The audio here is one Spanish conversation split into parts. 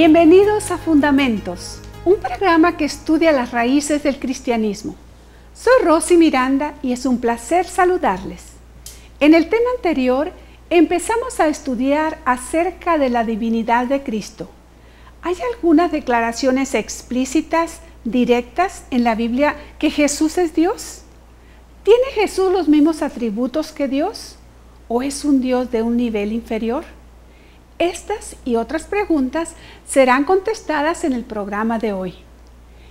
Bienvenidos a Fundamentos, un programa que estudia las raíces del cristianismo. Soy Rosy Miranda y es un placer saludarles. En el tema anterior empezamos a estudiar acerca de la divinidad de Cristo. ¿Hay algunas declaraciones explícitas, directas en la Biblia que Jesús es Dios? ¿Tiene Jesús los mismos atributos que Dios? ¿O es un Dios de un nivel inferior? Estas y otras preguntas serán contestadas en el programa de hoy.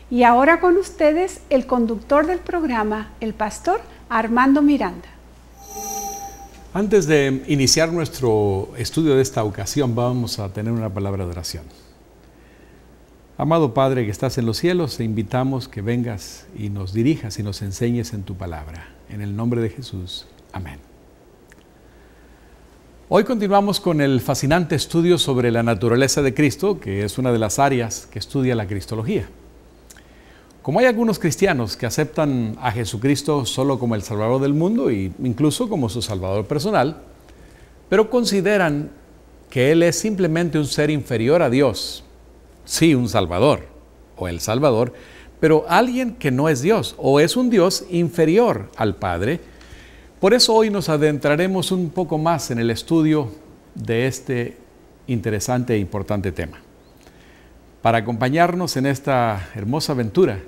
Y ahora con ustedes el conductor del programa, el pastor Armando Miranda. Antes de iniciar nuestro estudio de esta ocasión, vamos a tener una palabra de oración. Amado Padre que estás en los cielos, te invitamos que vengas y nos dirijas y nos enseñes en tu palabra. En el nombre de Jesús. Amén. Hoy continuamos con el fascinante estudio sobre la naturaleza de Cristo, que es una de las áreas que estudia la Cristología. Como hay algunos cristianos que aceptan a Jesucristo solo como el Salvador del mundo e incluso como su Salvador personal, pero consideran que Él es simplemente un ser inferior a Dios, sí, un Salvador o el Salvador, pero alguien que no es Dios o es un Dios inferior al Padre, por eso hoy nos adentraremos un poco más en el estudio de este interesante e importante tema. Para acompañarnos en esta hermosa aventura,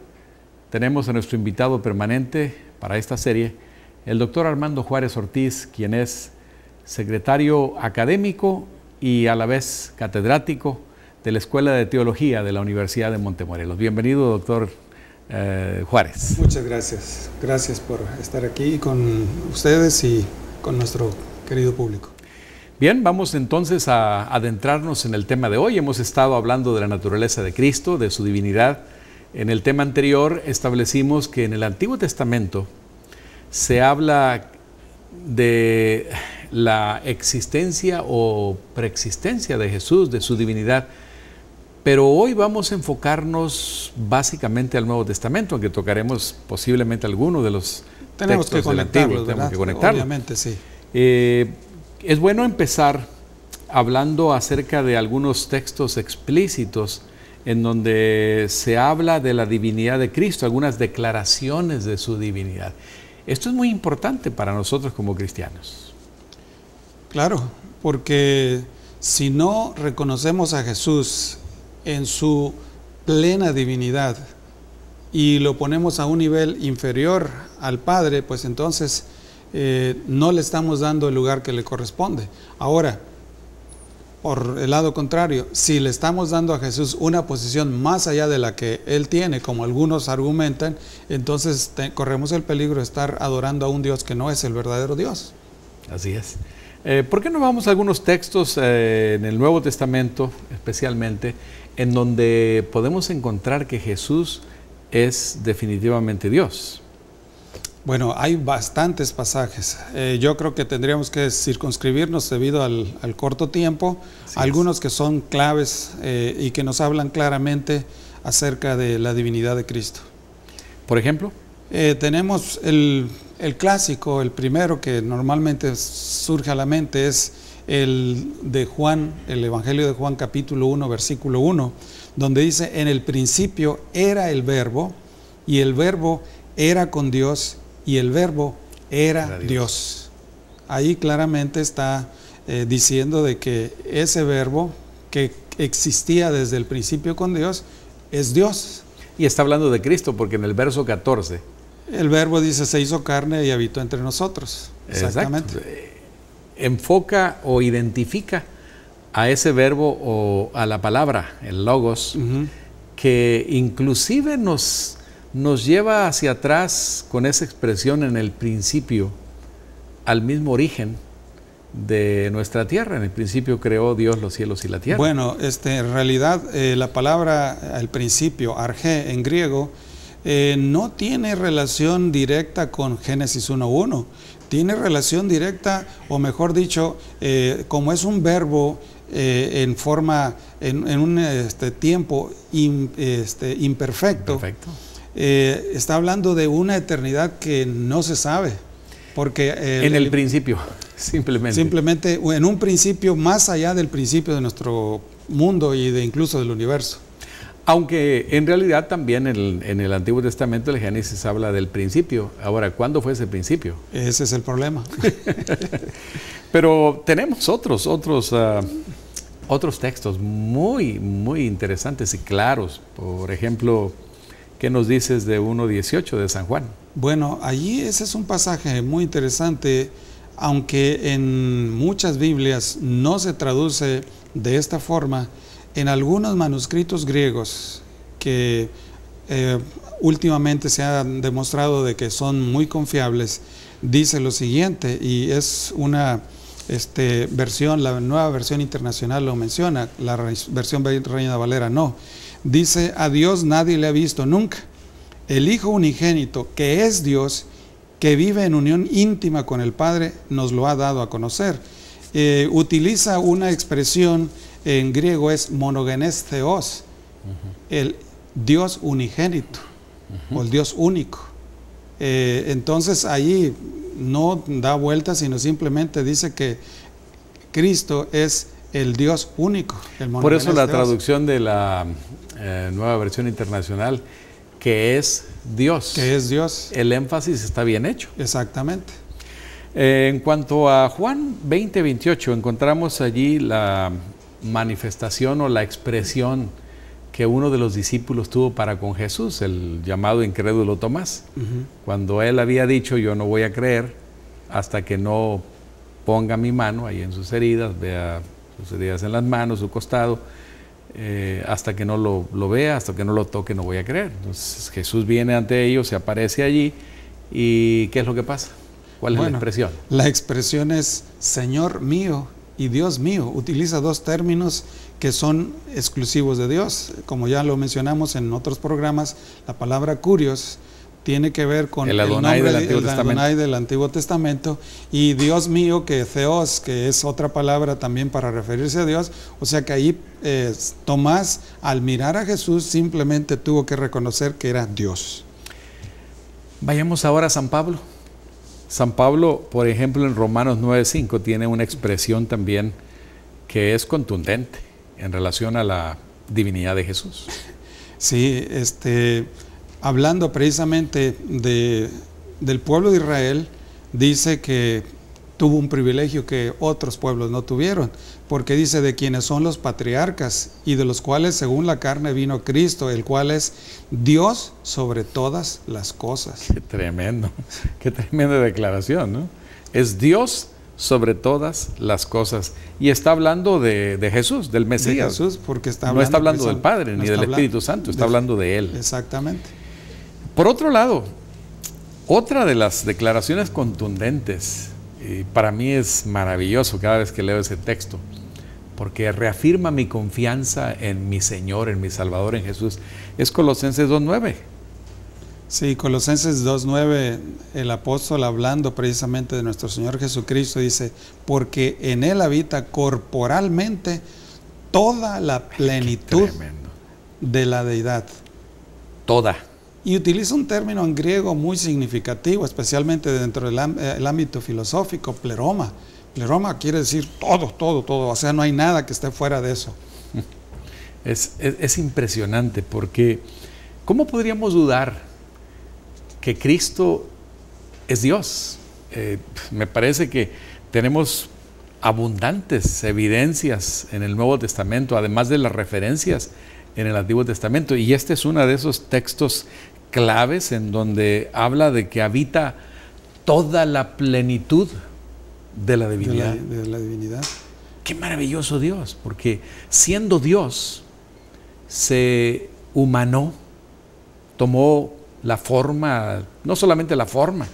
tenemos a nuestro invitado permanente para esta serie, el doctor Armando Juárez Ortiz, quien es secretario académico y a la vez catedrático de la Escuela de Teología de la Universidad de Montemorelos. Bienvenido, doctor eh, Juárez. Muchas gracias. Gracias por estar aquí con ustedes y con nuestro querido público. Bien, vamos entonces a adentrarnos en el tema de hoy. Hemos estado hablando de la naturaleza de Cristo, de su divinidad. En el tema anterior establecimos que en el Antiguo Testamento se habla de la existencia o preexistencia de Jesús, de su divinidad, pero hoy vamos a enfocarnos básicamente al Nuevo Testamento, aunque tocaremos posiblemente alguno de los Tenemos textos que del Antiguo. Tenemos que conectarlo. Obviamente, sí. Eh, es bueno empezar hablando acerca de algunos textos explícitos en donde se habla de la divinidad de Cristo, algunas declaraciones de su divinidad. Esto es muy importante para nosotros como cristianos. Claro, porque si no reconocemos a Jesús en su plena divinidad y lo ponemos a un nivel inferior al Padre, pues entonces eh, no le estamos dando el lugar que le corresponde. Ahora, por el lado contrario, si le estamos dando a Jesús una posición más allá de la que Él tiene, como algunos argumentan, entonces corremos el peligro de estar adorando a un Dios que no es el verdadero Dios. Así es. Eh, ¿Por qué no vamos a algunos textos eh, en el Nuevo Testamento especialmente, en donde podemos encontrar que Jesús es definitivamente Dios? Bueno, hay bastantes pasajes. Eh, yo creo que tendríamos que circunscribirnos debido al, al corto tiempo. Así es. algunos que son claves eh, y que nos hablan claramente acerca de la divinidad de Cristo. Por ejemplo, Eh, tenemos el, el clásico, el primero que normalmente surge a la mente es el de Juan, el Evangelio de Juan capítulo 1, versículo 1, donde dice, en el principio era el verbo y el verbo era con Dios y el verbo era, Era Dios. Dios. Ahí claramente está eh, diciendo de que ese verbo que existía desde el principio con Dios es Dios. y está hablando de Cristo, porque en el verso 14, El verbo dice se hizo carne y habitó entre nosotros. Exactamente. exacto, enfoca o identifica a ese verbo o a la palabra, el logos, que inclusive nos, nos lleva hacia atrás con esa expresión en el principio, al mismo origen de nuestra tierra. En el principio creó Dios los cielos y la tierra. Bueno, este, en realidad eh, la palabra al principio, arge en griego, eh, no tiene relación directa con Génesis 1.1. Tiene relación directa, o mejor dicho, eh, como es un verbo eh, en forma, en, en un este, tiempo este, imperfecto, Perfecto. eh, está hablando de una eternidad que no se sabe. Porque eh, en el principio, simplemente. Simplemente en un principio más allá del principio de nuestro mundo y de incluso del universo. Aunque en realidad también en el, en el Antiguo Testamento el Génesis habla del principio. Ahora, ¿cuándo fue ese principio? Ese es el problema. Pero tenemos otros, otros, uh, otros textos muy, muy interesantes y claros. Por ejemplo, ¿qué nos dices de 1.18 de San Juan? Bueno, allí ese es un pasaje muy interesante, aunque en muchas Biblias no se traduce de esta forma en algunos manuscritos griegos que eh, últimamente se ha demostrado de que son muy confiables, dice lo siguiente, y es una este, versión, la nueva versión internacional lo menciona, la versión Reina Valera no. Dice, a Dios nadie le ha visto nunca. El Hijo unigénito, que es Dios, que vive en unión íntima con el Padre, nos lo ha dado a conocer. Eh, utiliza una expresión en griego es monogenes theos, el Dios unigénito o el Dios único. Eh, entonces ahí no da vuelta, sino simplemente dice que Cristo es el Dios único. Por eso la traducción de la eh, nueva versión internacional, que es Dios. Que es Dios. El énfasis está bien hecho. Exactamente. Eh, en cuanto a Juan 20, 28, encontramos allí la manifestación o la expresión que uno de los discípulos tuvo para con Jesús, el llamado incrédulo Tomás. Cuando él había dicho, yo no voy a creer hasta que no ponga mi mano ahí en sus heridas, vea sus heridas en las manos, su costado, eh, hasta que no lo, vea, hasta que no lo toque, no voy a creer. Entonces Jesús viene ante ellos, se aparece allí, y ¿qué es lo que pasa? ¿Cuál es la expresión? La expresión es Señor mío y Dios mío. Utiliza dos términos que son exclusivos de Dios. Como ya lo mencionamos en otros programas, la palabra curios tiene que ver con el Adonai, del, Antiguo Adonai del, Antiguo Testamento y Dios mío, que Theos, que es otra palabra también para referirse a Dios. O sea que ahí eh, Tomás, al mirar a Jesús, simplemente tuvo que reconocer que era Dios. Vayamos ahora a San Pablo. San Pablo, por ejemplo, en Romanos 9:5 tiene una expresión también que es contundente en relación a la divinidad de Jesús. Sí, este, hablando precisamente de, del pueblo de Israel, dice que tuvo un privilegio que otros pueblos no tuvieron, porque dice de quienes son los patriarcas y de los cuales según la carne vino Cristo, el cual es Dios sobre todas las cosas. Qué tremendo, qué tremenda declaración, ¿no? Es Dios sobre todas las cosas. Y está hablando de, Jesús, del Mesías. De Jesús, porque está hablando, no está hablando del Padre ni del Espíritu Santo, está hablando de Él. Exactamente. Por otro lado, otra de las declaraciones contundentes y para mí es maravilloso cada vez que leo ese texto, porque reafirma mi confianza en mi Señor, en mi Salvador, en Jesús. Es Colosenses 2.9. Sí, Colosenses 2.9, el apóstol hablando precisamente de nuestro Señor Jesucristo dice, porque en Él habita corporalmente toda la plenitud de la deidad. Toda. Y utiliza un término en griego muy significativo, especialmente dentro del ámbito filosófico, pleroma. Pleroma quiere decir todo, todo, todo. O sea, no hay nada que esté fuera de eso. Es, impresionante porque ¿cómo podríamos dudar que Cristo es Dios? Eh, me parece que tenemos abundantes evidencias en el Nuevo Testamento, además de las referencias en el Antiguo Testamento. Y este es uno de esos textos claves en donde habla de que habita toda la plenitud de la divinidad. De la, divinidad. Qué maravilloso Dios, porque siendo Dios, se humanó, tomó la forma, no solamente la forma,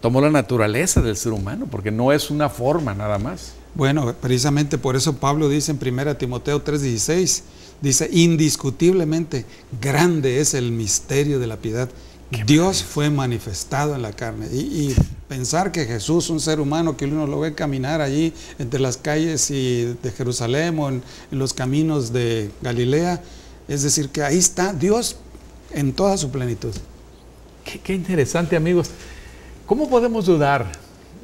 tomó la naturaleza del ser humano, porque no es una forma nada más. Bueno, precisamente por eso Pablo dice en 1 Timoteo 3:16, dice, indiscutiblemente grande es el misterio de la piedad. Dios fue manifestado en la carne. Y, pensar que Jesús, un ser humano, que uno lo ve caminar allí entre las calles y de Jerusalén o en, los caminos de Galilea, es decir, que ahí está Dios en toda su plenitud. Qué, qué interesante, amigos. ¿Cómo podemos dudar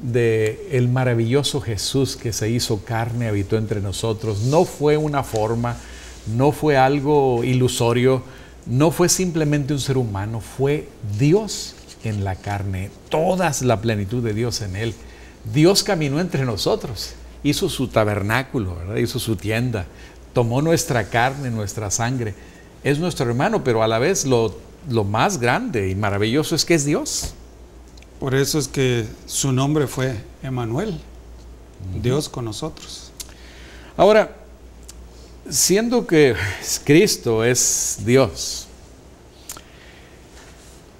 de el maravilloso Jesús que se hizo carne, habitó entre nosotros. No fue una forma, no fue algo ilusorio, no fue simplemente un ser humano, fue Dios en la carne, toda la plenitud de Dios en él. Dios caminó entre nosotros, hizo su tabernáculo, hizo su tienda, tomó nuestra carne, nuestra sangre. Es nuestro hermano, pero a la vez lo, lo más grande y maravilloso es que es Dios. Por eso es que su nombre fue Emanuel, Dios con nosotros. Ahora, siendo que Cristo es Dios,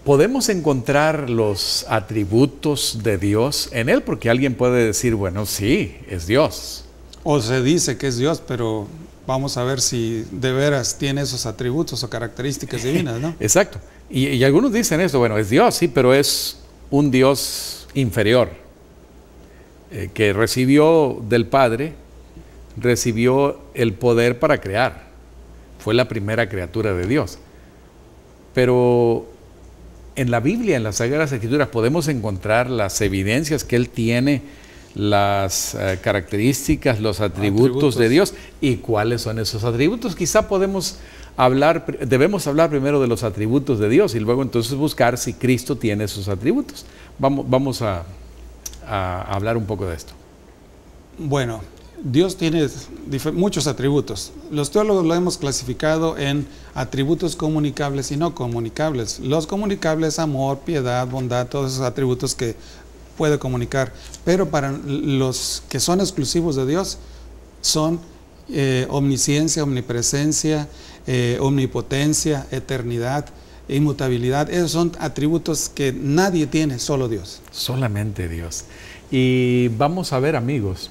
podemos encontrar los atributos de Dios en Él, porque alguien puede decir, bueno, sí, es Dios. O se dice que es Dios, pero vamos a ver si de veras tiene esos atributos o características divinas, ¿no? Exacto. Y, y algunos dicen esto, bueno, es Dios, sí, pero es un Dios inferior, eh, que recibió del Padre, recibió el poder para crear. Fue la primera criatura de Dios. Pero en la Biblia, en las Sagradas Escrituras, podemos encontrar las evidencias que Él tiene, las eh, características, los atributos, atributos, de Dios y cuáles son esos atributos. Quizá podemos hablar, debemos hablar primero de los atributos de Dios y luego entonces buscar si Cristo tiene esos atributos. Vamos, vamos a, a hablar un poco de esto. Bueno, Dios tiene muchos atributos. Los teólogos lo hemos clasificado en atributos comunicables y no comunicables. Los comunicables, amor, piedad, bondad, todos esos atributos que puede comunicar. Pero para los que son exclusivos de Dios, son eh, omnisciencia, omnipresencia, eh, omnipotencia, eternidad, inmutabilidad. Esos son atributos que nadie tiene, solo Dios. Solamente Dios. Y vamos a ver, amigos,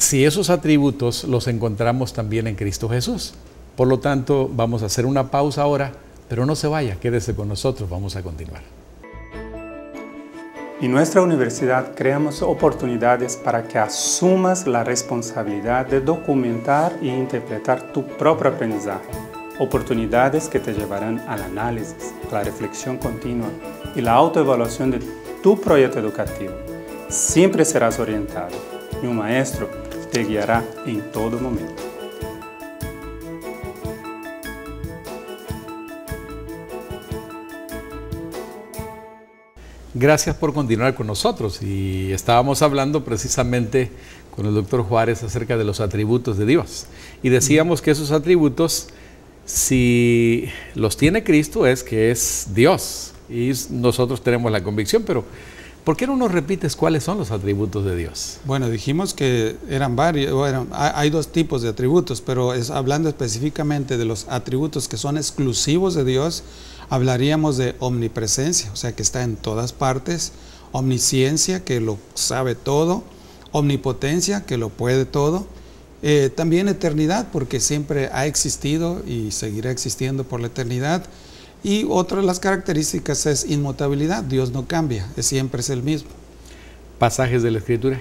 si esos atributos los encontramos también en Cristo Jesús. Por lo tanto, vamos a hacer una pausa ahora, pero no se vaya, quédese con nosotros, vamos a continuar. En nuestra universidad creamos oportunidades para que asumas la responsabilidad de documentar e interpretar tu propio aprendizaje. Oportunidades que te llevarán al análisis, la reflexión continua y la autoevaluación de tu proyecto educativo. Siempre serás orientado y un maestro te guiará en todo momento. Gracias por continuar con nosotros. Y estábamos hablando precisamente con el doctor Juárez acerca de los atributos de Dios. Y decíamos que esos atributos, si los tiene Cristo, es que es Dios. Y nosotros tenemos la convicción, pero ¿por qué no nos repites cuáles son los atributos de Dios? Bueno, dijimos que eran varios, bueno, hay dos tipos de atributos, pero es, hablando específicamente de los atributos que son exclusivos de Dios, hablaríamos de omnipresencia, o sea que está en todas partes, omnisciencia, que lo sabe todo, omnipotencia, que lo puede todo, eh, también eternidad, porque siempre ha existido y seguirá existiendo por la eternidad, y otra de las características es inmutabilidad, Dios no cambia, siempre es el mismo. Pasajes de la Escritura.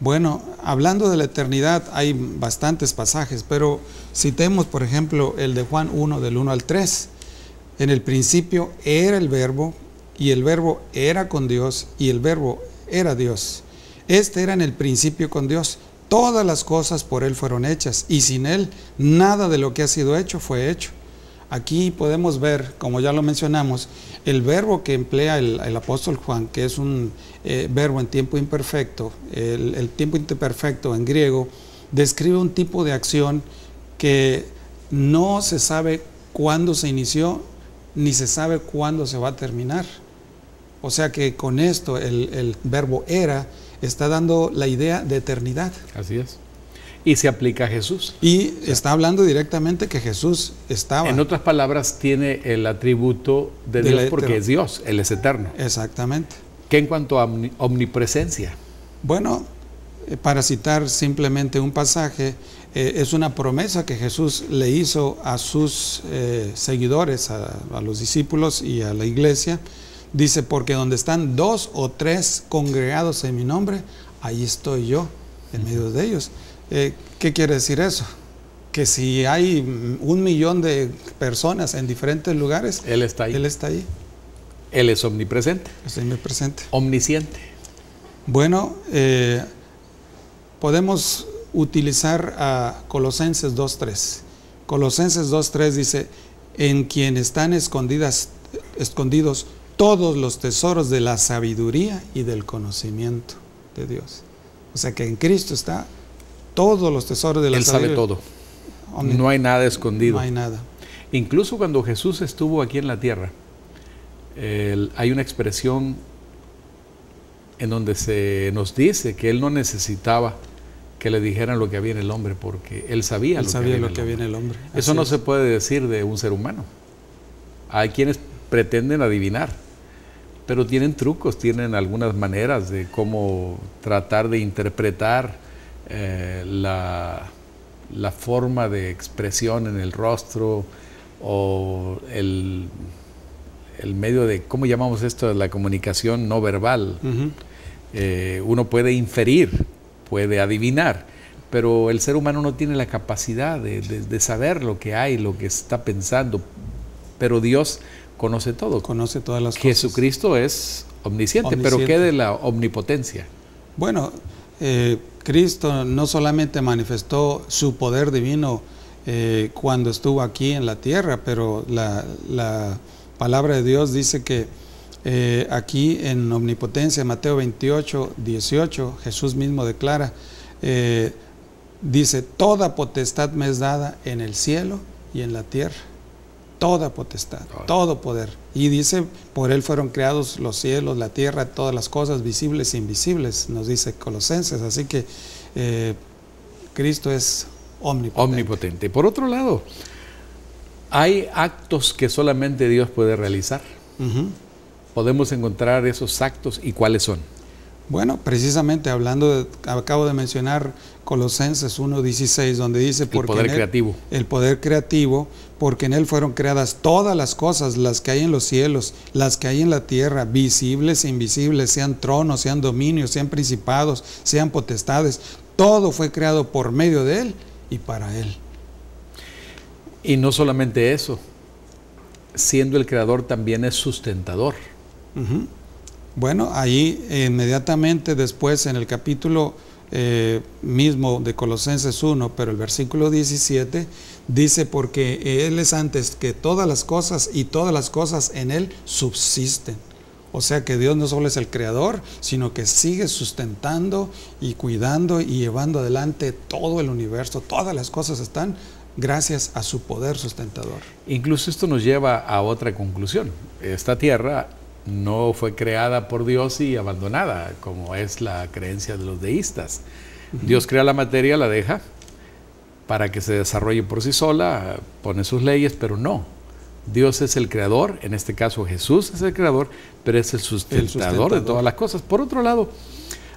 Bueno, hablando de la eternidad hay bastantes pasajes, pero citemos por ejemplo el de Juan 1 del 1 al 3. En el principio era el verbo y el verbo era con Dios y el verbo era Dios. Este era en el principio con Dios. Todas las cosas por Él fueron hechas y sin Él nada de lo que ha sido hecho fue hecho. Aquí podemos ver, como ya lo mencionamos, el verbo que emplea el, apóstol Juan, que es un eh, verbo en tiempo imperfecto, el, el tiempo imperfecto en griego, describe un tipo de acción que no se sabe cuándo se inició ni se sabe cuándo se va a terminar. O sea que con esto el, verbo era está dando la idea de eternidad. Así es. Y se aplica a Jesús. Y está hablando directamente que Jesús estaba. En otras palabras, tiene el atributo de, Dios porque es Dios, Él es eterno. Exactamente. ¿Qué en cuanto a omnipresencia? Bueno, eh, para citar simplemente un pasaje, eh, es una promesa que Jesús le hizo a sus eh, seguidores, a, los discípulos y a la iglesia. Dice, porque donde están dos o tres congregados en mi nombre, ahí estoy yo, en medio de ellos. ¿Qué quiere decir eso? Que si hay un millón de personas en diferentes lugares, Él está ahí. Él está ahí. Él es omnipresente. Es omnipresente. Omnisciente. Bueno, eh, podemos utilizar a Colosenses 2.3. Colosenses 2.3 dice, en quien están escondidas, escondidos todos los tesoros de la sabiduría y del conocimiento de Dios. O sea que en Cristo está todos los tesoros de la Él sabe todo. No hay nada escondido. No hay nada. Incluso cuando Jesús estuvo aquí en la tierra, hay una expresión en donde se nos dice que Él no necesitaba que le dijeran lo que había en el hombre, porque Él sabía, Él lo, sabía que lo que había en el hombre. Eso no es. se puede decir de un ser humano. Hay quienes pretenden adivinar, pero tienen trucos, tienen algunas maneras de cómo tratar de interpretar eh, la, la forma de expresión en el rostro o el, el medio de, ¿cómo llamamos esto? La comunicación no verbal. Eh, uno puede inferir, puede adivinar, pero el ser humano no tiene la capacidad de, de- de saber lo que hay, lo que está pensando. Pero Dios conoce todo. Conoce todas las cosas. Jesucristo es omnisciente, pero Omnisciente. ¿qué de la omnipotencia? Bueno, eh, Cristo no solamente manifestó su poder divino eh, cuando estuvo aquí en la tierra, pero la, la palabra de Dios dice que eh, aquí en omnipotencia, Mateo 28, 18, Jesús mismo declara, dice, toda potestad me es dada en el cielo y en la tierra. Toda potestad, Todo. poder. Y dice, por él fueron creados los cielos, la tierra, todas las cosas visibles e invisibles, nos dice Colosenses. Así que eh, Cristo es omnipotente. Omnipotente. Por otro lado, hay actos que solamente Dios puede realizar. Podemos encontrar esos actos y cuáles son. Bueno, precisamente hablando, de- acabo de mencionar Colosenses 1.16, donde dice, El porque poder él- creativo. el poder creativo, porque en él fueron creadas todas las cosas, las que hay en los cielos, las que hay en la tierra, visibles e invisibles, sean tronos, sean dominios, sean principados, sean potestades, todo fue creado por medio de él y para él. Y no solamente eso, siendo el creador también es sustentador. Bueno, ahí eh, inmediatamente después en el capítulo eh, mismo de Colosenses 1, pero el versículo 17 dice, porque Él es antes que todas las cosas y todas las cosas en Él subsisten. O sea que Dios no solo es el creador, sino que sigue sustentando y cuidando y llevando adelante todo el universo. Todas las cosas están gracias a su poder sustentador. Incluso esto nos lleva a otra conclusión. Esta tierra no fue creada por Dios y abandonada, como es la creencia de los deístas. Dios crea la materia, la deja para que se desarrolle por sí sola, pone sus leyes, pero no. Dios es el creador, en este caso Jesús es el creador, pero es el sustentador, sustentador. de todas las cosas. Por otro lado,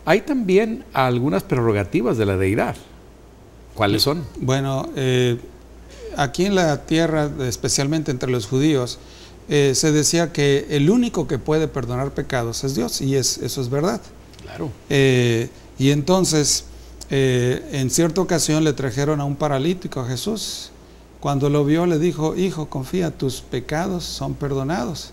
hay también algunas prerrogativas de la deidad. ¿Cuáles son? Bueno, eh, aquí en la tierra, especialmente entre los judíos, eh, se decía que el único que puede perdonar pecados es Dios, y es, eso es verdad. Claro. Eh, y entonces, eh, en cierta ocasión le trajeron a un paralítico a Jesús. Cuando lo vio, le dijo, hijo, confía, tus pecados son perdonados.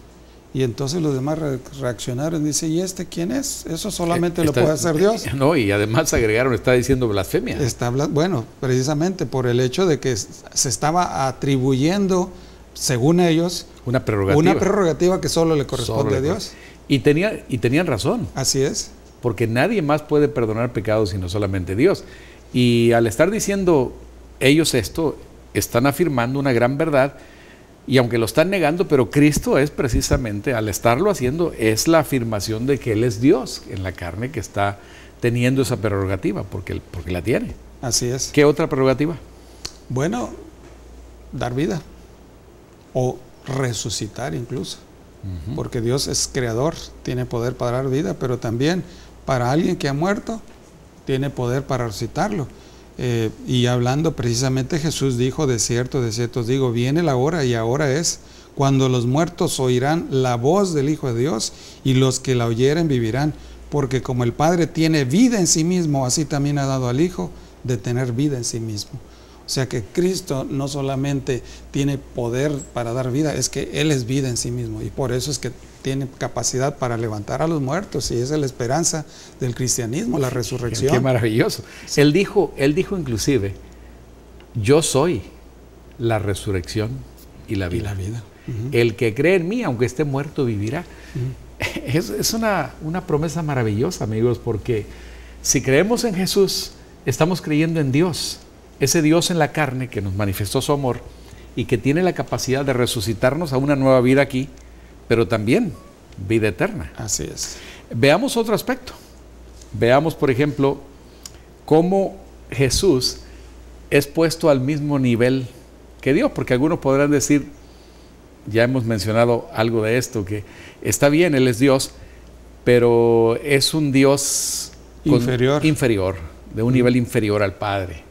Y entonces los demás re- reaccionaron, dice, ¿y este quién es? Eso solamente lo puede hacer Dios. No, y además agregaron, está diciendo blasfemia. Está bueno, precisamente por el hecho de que se estaba atribuyendo, según ellos, Una prerrogativa. una prerrogativa que solo le corresponde Solo a Dios. Y, tenía, y tenían razón, Así es. porque nadie más puede perdonar pecados sino solamente Dios. Y al estar diciendo ellos esto, están afirmando una gran verdad, y aunque lo están negando, pero Cristo es precisamente, al estarlo haciendo, es la afirmación de que Él es Dios en la carne que está teniendo esa prerrogativa, porque, porque la tiene. Así es. ¿Qué otra prerrogativa? Bueno, dar vida o resucitar incluso, porque Dios es creador, tiene poder para dar vida, pero también para alguien que ha muerto, tiene poder para resucitarlo. Eh, y hablando precisamente Jesús dijo, de cierto, de cierto os digo, viene la hora y ahora es cuando los muertos oirán la voz del Hijo de Dios y los que la oyeren vivirán, porque como el Padre tiene vida en sí mismo, así también ha dado al Hijo de tener vida en sí mismo. O sea que Cristo no solamente tiene poder para dar vida, es que Él es vida en sí mismo y por eso es que tiene capacidad para levantar a los muertos y esa es la esperanza del cristianismo, la resurrección. Qué maravilloso. Él dijo, él dijo inclusive, yo soy la resurrección y la vida. El que cree en mí, aunque esté muerto, vivirá. Es, una, una promesa maravillosa, amigos, porque si creemos en Jesús, estamos creyendo en Dios, ese Dios en la carne que nos manifestó su amor y que tiene la capacidad de resucitarnos a una nueva vida aquí, pero también vida eterna. Así es. Veamos otro aspecto. Veamos, por ejemplo, cómo Jesús es puesto al mismo nivel que Dios, porque algunos podrán decir, ya hemos mencionado algo de esto, que está bien, Él es Dios, pero es un Dios inferior, inferior de un nivel inferior al Padre.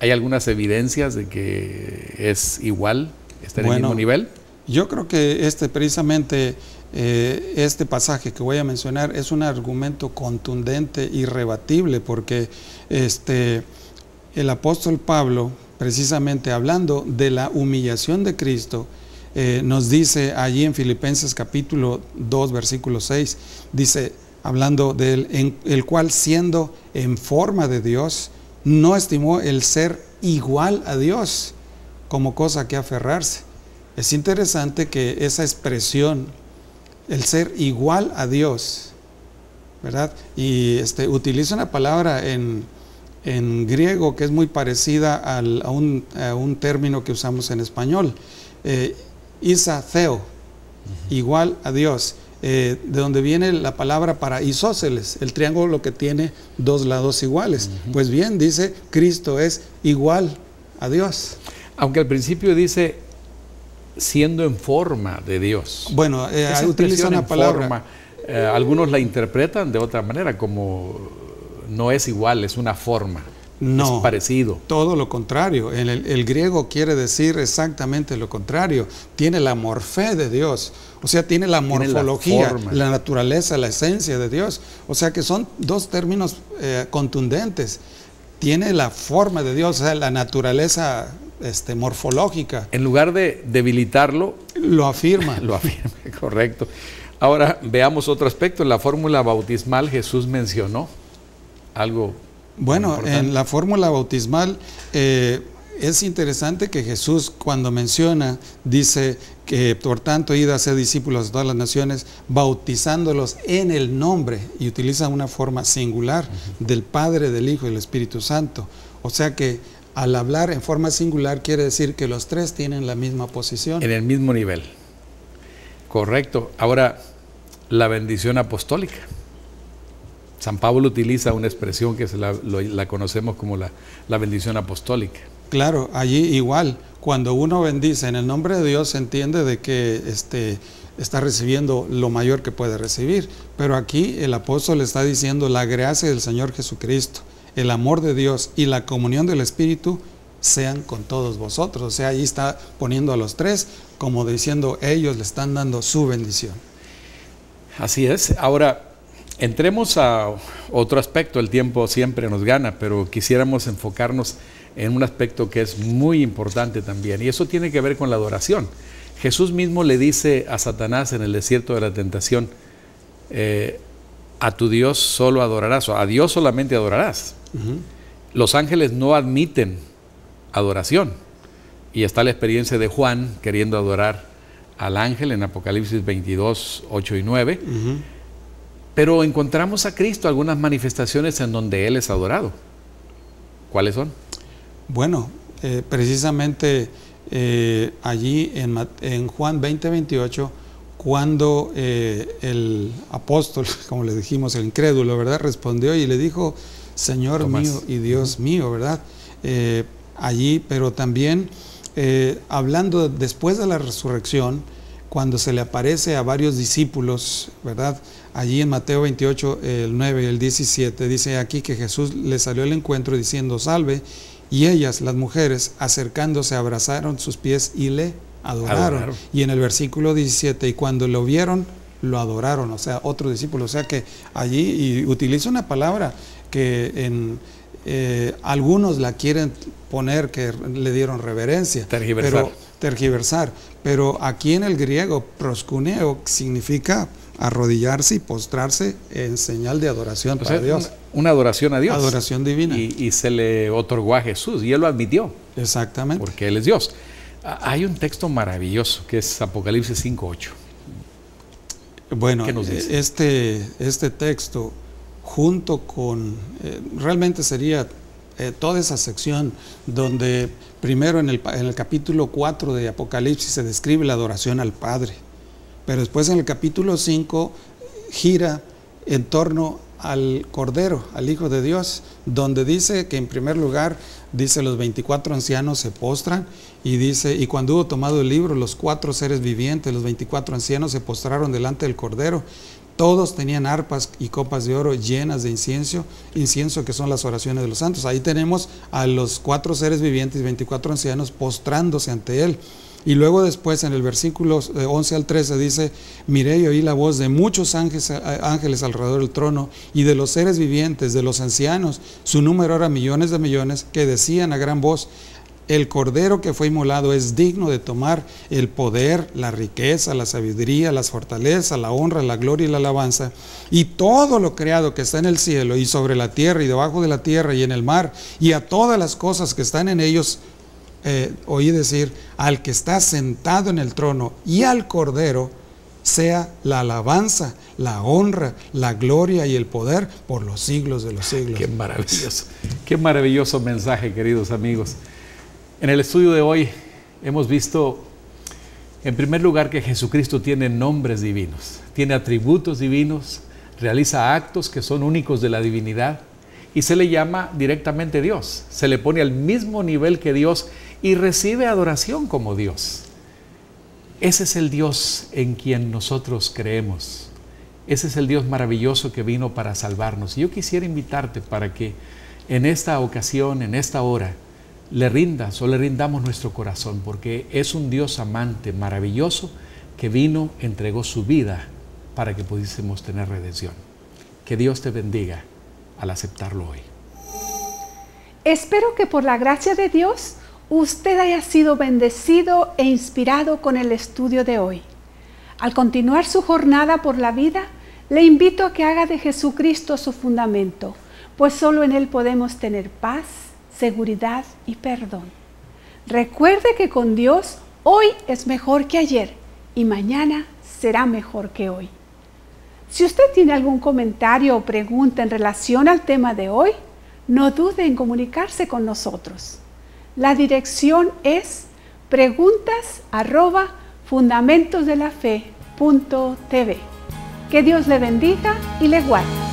¿Hay algunas evidencias de que es igual, está en el mismo nivel? Yo creo que este precisamente eh, este pasaje que voy a mencionar es un argumento contundente y rebatible porque este, el apóstol Pablo, precisamente hablando de la humillación de Cristo, eh, nos dice allí en Filipenses capítulo 2, versículo 6, dice, hablando de él, en el cual siendo en forma de Dios, no estimó el ser igual a Dios como cosa que aferrarse. Es interesante que esa expresión, el ser igual a Dios, ¿verdad? Y este, utiliza una palabra en, griego que es muy parecida a, un, término que usamos en español, eh, isa theo, igual a Dios. Eh, de donde viene la palabra para isósceles, el triángulo que tiene dos lados iguales. Pues bien, dice, Cristo es igual a Dios. Aunque al principio dice siendo en forma de Dios. Bueno, eh, utiliza una palabra. Eh, algunos la interpretan de otra manera, como no es igual, es una forma. No, es parecido. Todo lo contrario. El, el, griego quiere decir exactamente lo contrario. Tiene la morfé de Dios. O sea, tiene la morfología, la, naturaleza, la esencia de Dios. O sea que son dos términos eh, contundentes. Tiene la forma de Dios, o sea, la naturaleza este, morfológica. En lugar de debilitarlo, lo afirma. lo afirma, correcto. Ahora veamos otro aspecto. En la fórmula bautismal Jesús mencionó algo bueno, en la fórmula bautismal eh, es interesante que Jesús cuando menciona, dice que por tanto id a ser discípulos de todas las naciones, bautizándolos en el nombre, y utiliza una forma singular del Padre, del Hijo y del Espíritu Santo. O sea que al hablar en forma singular quiere decir que los tres tienen la misma posición. En el mismo nivel. Correcto. Ahora, la bendición apostólica. San Pablo utiliza una expresión que la, conocemos como la, bendición apostólica. Claro, allí igual, cuando uno bendice en el nombre de Dios se entiende de que este, está recibiendo lo mayor que puede recibir, pero aquí el apóstol está diciendo la gracia del Señor Jesucristo, el amor de Dios y la comunión del Espíritu sean con todos vosotros. O sea, ahí está poniendo a los tres como diciendo ellos le están dando su bendición. Así es. Ahora, Entremos a otro aspecto, el tiempo siempre nos gana, pero quisiéramos enfocarnos en un aspecto que es muy importante también, y eso tiene que ver con la adoración. Jesús mismo le dice a Satanás en el desierto de la tentación, eh, a tu Dios solo adorarás, o a Dios solamente adorarás. Los ángeles no admiten adoración, y está la experiencia de Juan queriendo adorar al ángel en Apocalipsis 22, 8 y 9. Pero encontramos a Cristo algunas manifestaciones en donde Él es adorado. ¿Cuáles son? Bueno, eh, precisamente eh, allí en, Juan 20, 28, cuando eh, el apóstol, como le dijimos, el incrédulo, ¿verdad? Respondió y le dijo, Señor mío y Dios mío, ¿verdad? allí, pero también hablando después de la resurrección, cuando se le aparece a varios discípulos, ¿verdad? Allí en Mateo 28, el 9 y el 17, dice aquí que Jesús le salió al encuentro diciendo, salve, y ellas, las mujeres, acercándose, abrazaron sus pies y le adoraron. Y en el versículo 17, y cuando lo vieron, lo adoraron, o sea, otro discípulo. O sea que allí, y utiliza una palabra que en, eh, algunos la quieren poner que le dieron reverencia. Tergiversar. Pero, tergiversar. Pero aquí en el griego, proscuneo significa arrodillarse y postrarse en señal de adoración Pues para Dios. Una, una adoración a Dios. Adoración divina. Y, y se le otorgó a Jesús y él lo admitió Exactamente. porque él es Dios. Ah, Hay un texto maravilloso que es Apocalipsis 5.8. Bueno, ¿Qué nos dice? eh, este, este texto, junto con, eh, realmente sería eh, toda esa sección donde primero en el, en el capítulo 4 de Apocalipsis se describe la adoración al Padre, pero después en el capítulo 5 gira en torno al Cordero, al Hijo de Dios, donde dice que en primer lugar, dice los 24 ancianos se postran y dice, y cuando hubo tomado el libro, los cuatro seres vivientes, los 24 ancianos se postraron delante del Cordero. Todos tenían arpas y copas de oro llenas de incienso, incienso que son las oraciones de los santos. Ahí tenemos a los cuatro seres vivientes y 24 ancianos postrándose ante él. Y luego después en el versículo eh, 11 al 13 dice, miré y oí la voz de muchos ángeles, eh, ángeles alrededor del trono y de los seres vivientes, de los ancianos, su número era millones de millones, que decían a gran voz, el cordero que fue inmolado es digno de tomar el poder, la riqueza, la sabiduría, las fortalezas, la honra, la gloria y la alabanza. Y todo lo creado que está en el cielo y sobre la tierra y debajo de la tierra y en el mar y a todas las cosas que están en ellos, eh, oí decir, al que está sentado en el trono y al cordero, sea la alabanza, la honra, la gloria y el poder por los siglos de los siglos. Qué maravilloso. Qué maravilloso mensaje, queridos amigos. En el estudio de hoy hemos visto, en primer lugar, que Jesucristo tiene nombres divinos, tiene atributos divinos, realiza actos que son únicos de la divinidad y se le llama directamente Dios. Se le pone al mismo nivel que Dios y recibe adoración como Dios. Ese es el Dios en quien nosotros creemos. Ese es el Dios maravilloso que vino para salvarnos. Y yo quisiera invitarte para que en esta ocasión, en esta hora, le rindas o le rindamos nuestro corazón, porque es un Dios amante, maravilloso, que vino, entregó su vida para que pudiésemos tener redención. Que Dios te bendiga al aceptarlo hoy. Espero que por la gracia de Dios usted haya sido bendecido e inspirado con el estudio de hoy. Al continuar su jornada por la vida, le invito a que haga de Jesucristo su fundamento, pues solo en Él podemos tener paz, seguridad y perdón. Recuerde que con Dios hoy es mejor que ayer y mañana será mejor que hoy. Si usted tiene algún comentario o pregunta en relación al tema de hoy, no dude en comunicarse con nosotros. La dirección es preguntas arroba fundamentosdelafe.tv. Que Dios le bendiga y le guarde.